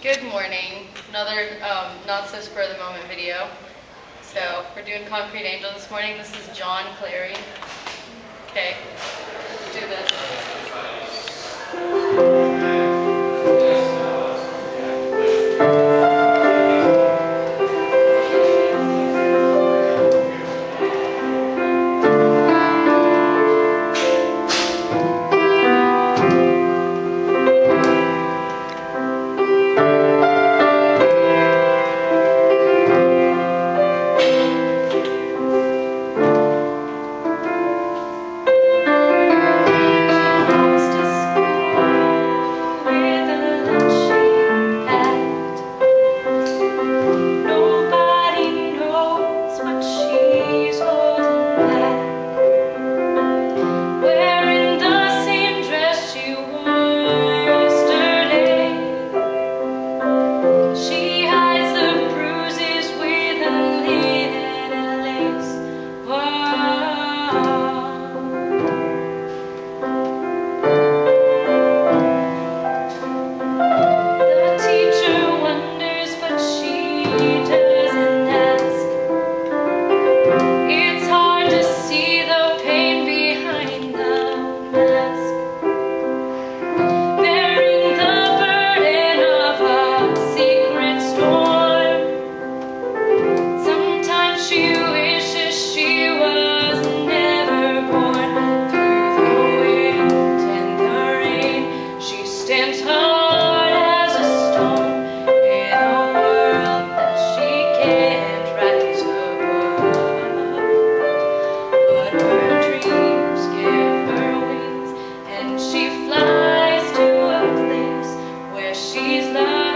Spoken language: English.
Good morning. Another um, not so spur of the moment video. So we're doing Concrete Angel this morning. This is John Clary. She's loved.